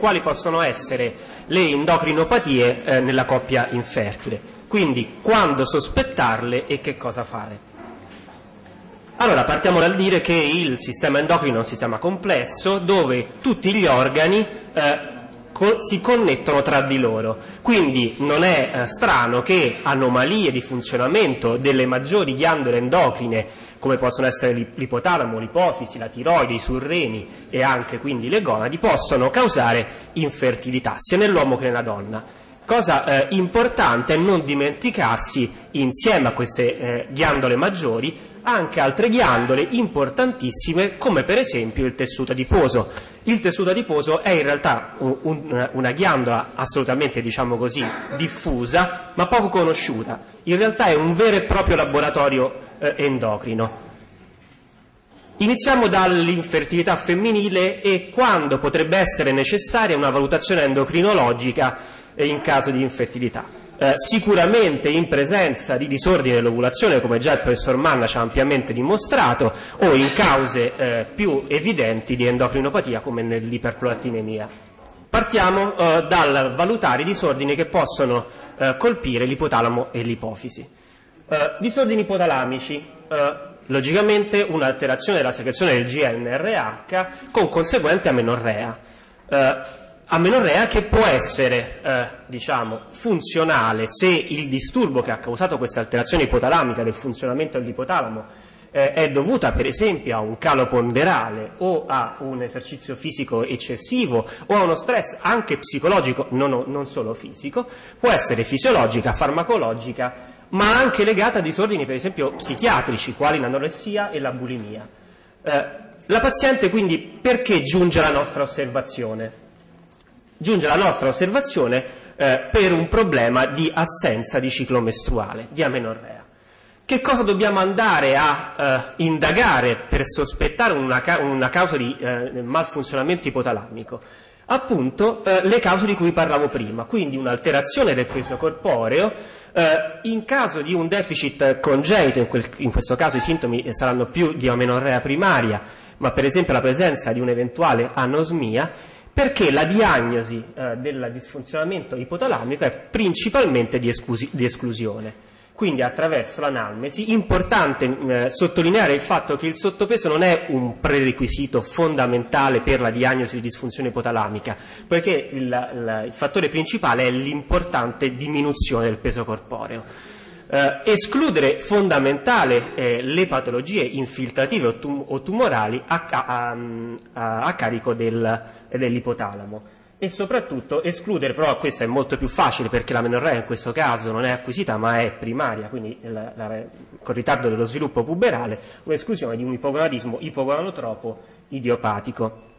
quali possono essere le endocrinopatie eh, nella coppia infertile. Quindi quando sospettarle e che cosa fare. Allora, partiamo dal dire che il sistema endocrino è un sistema complesso dove tutti gli organi eh, si connettono tra di loro. Quindi non è eh, strano che anomalie di funzionamento delle maggiori ghiandole endocrine, come possono essere l'ipotalamo, l'ipofisi, la tiroide, i surreni e anche quindi le gonadi, possano causare infertilità, sia nell'uomo che nella donna. Cosa eh, importante è non dimenticarsi, insieme a queste eh, ghiandole maggiori, anche altre ghiandole importantissime come per esempio il tessuto adiposo. Il tessuto adiposo è in realtà un, un, una ghiandola assolutamente diciamo così diffusa ma poco conosciuta. In realtà è un vero e proprio laboratorio eh, endocrino. Iniziamo dall'infertilità femminile e quando potrebbe essere necessaria una valutazione endocrinologica in caso di infertilità. Eh, sicuramente in presenza di disordine dell'ovulazione, come già il professor Manna ci ha ampiamente dimostrato, o in cause eh, più evidenti di endocrinopatia come nell'iperprolatinemia. Partiamo eh, dal valutare i disordini che possono eh, colpire l'ipotalamo e l'ipofisi. Eh, disordini ipotalamici, logicamente un'alterazione della secrezione del GNRH con conseguente amenorrea amenorrea che può essere eh, diciamo, funzionale se il disturbo che ha causato questa alterazione ipotalamica del funzionamento dell'ipotalamo eh, è dovuta per esempio a un calo ponderale o a un esercizio fisico eccessivo o a uno stress anche psicologico, non, non solo fisico, può essere fisiologica, farmacologica, ma anche legata a disordini per esempio psichiatrici, quali l'anoressia e la bulimia. Eh, la paziente quindi perché giunge alla nostra osservazione? Giunge la nostra osservazione eh, per un problema di assenza di ciclo mestruale, di amenorrea. Che cosa dobbiamo andare a eh, indagare per sospettare una, ca- una causa di eh, malfunzionamento ipotalamico? Appunto eh, le cause di cui parlavo prima, quindi un'alterazione del peso corporeo, eh, in caso di un deficit congenito, in, quel, in questo caso i sintomi saranno più di amenorrea primaria, ma per esempio la presenza di un'eventuale anosmia, perché la diagnosi eh, del disfunzionamento ipotalamico è principalmente di, esclusi- di esclusione. Quindi attraverso l'analmesi, importante eh, sottolineare il fatto che il sottopeso non è un prerequisito fondamentale per la diagnosi di disfunzione ipotalamica, poiché il, il, il fattore principale è l'importante diminuzione del peso corporeo. Eh, escludere fondamentale eh, le patologie infiltrative o, tum- o tumorali a, a, a, a carico del, dell'ipotalamo e soprattutto escludere, però questo è molto più facile perché la menorrea in questo caso non è acquisita ma è primaria, quindi la, la, con ritardo dello sviluppo puberale, un'esclusione di un ipogonadismo ipogonanotropo idiopatico.